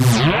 Mm-hmm.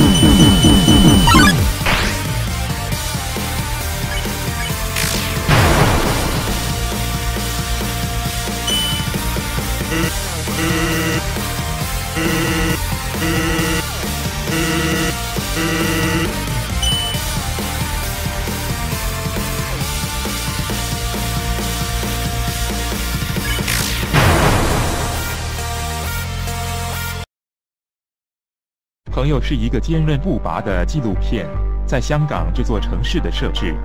Mm-hmm. 朋友是一个坚韧不拔的纪录片，在香港这座城市的设置。